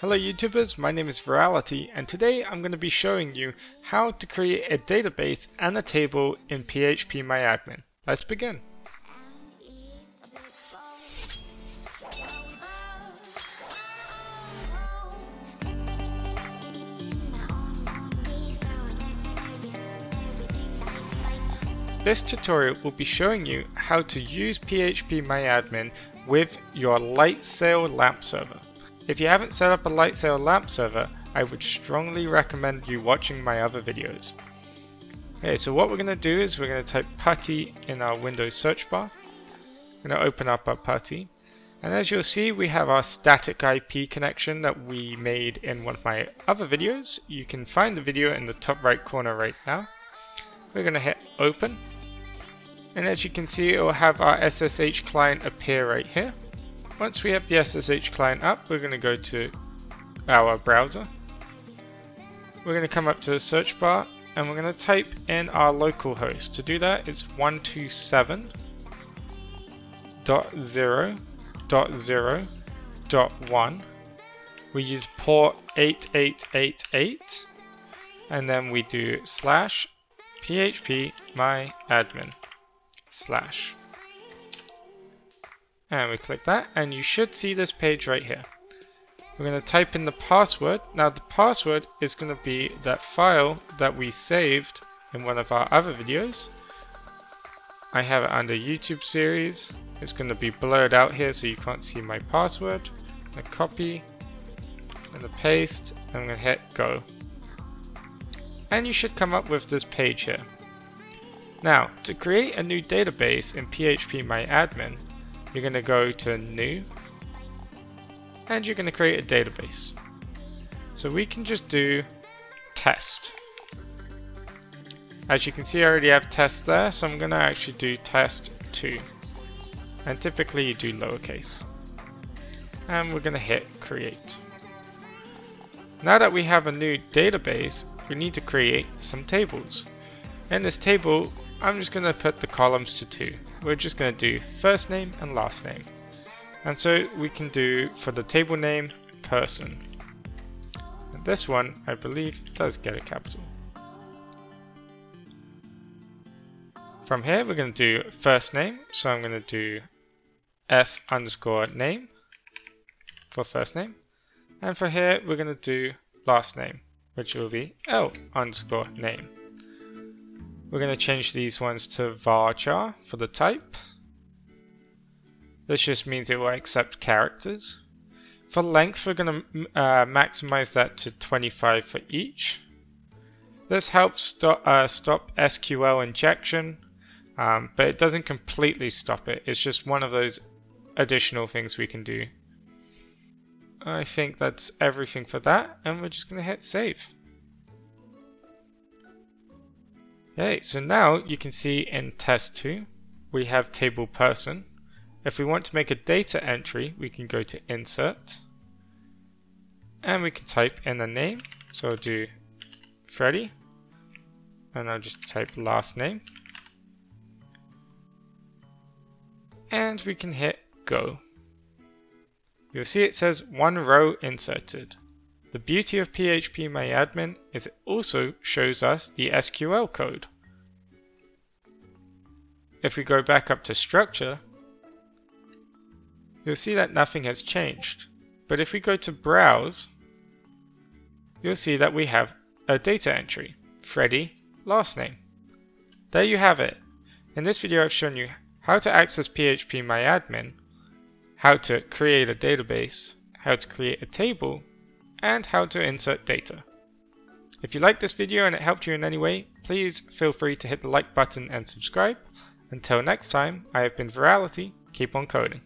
Hello YouTubers, my name is Virality and today I'm going to be showing you how to create a database and a table in PHP Let's begin. This tutorial will be showing you how to use PHP with your Lightsail LAMP server. If you haven't set up a Lightsail LAMP server, I would strongly recommend you watching my other videos. Okay, so what we're going to do is we're going to type PuTTY in our Windows search bar. We're going to open up our PuTTY. And as you'll see, we have our static IP connection that we made in one of my other videos. You can find the video in the top right corner right now. We're going to hit open. And as you can see, it will have our SSH client appear right here. Once we have the SSH client up, we're going to go to our browser. We're going to come up to the search bar and we're going to type in our local host. To do that, it's 127.0.0.1. We use port 8888 and then we do slash php my admin slash and we click that and you should see this page right here. We're going to type in the password. Now the password is going to be that file that we saved in one of our other videos. I have it under YouTube series. It's going to be blurred out here so you can't see my password. I copy and the paste and I'm going to hit go. And you should come up with this page here. Now, to create a new database in PHPMyAdmin, you're going to go to new and you're going to create a database. So we can just do test. As you can see I already have test there so I'm going to actually do test 2 and typically you do lowercase and we're going to hit create. Now that we have a new database we need to create some tables. In this table I'm just going to put the columns to 2 we're just going to do first name and last name. And so we can do for the table name person. And this one I believe does get a capital. From here we're going to do first name, so I'm going to do f underscore name for first name. And for here we're going to do last name, which will be l underscore name. We're going to change these ones to varchar for the type. This just means it will accept characters. For length, we're going to uh, maximize that to 25 for each. This helps stop, uh, stop SQL injection, um, but it doesn't completely stop it. It's just one of those additional things we can do. I think that's everything for that, and we're just going to hit save. Okay, so now you can see in test 2 we have table person. If we want to make a data entry, we can go to insert and we can type in a name. So I'll do Freddy and I'll just type last name and we can hit go. You'll see it says one row inserted. The beauty of PHPMyAdmin is it also shows us the SQL code. If we go back up to structure, you'll see that nothing has changed. But if we go to browse, you'll see that we have a data entry, Freddy last name. There you have it. In this video I've shown you how to access PHPMyAdmin, how to create a database, how to create a table, and how to insert data. If you liked this video and it helped you in any way, please feel free to hit the like button and subscribe. Until next time, I have been Virality, keep on coding.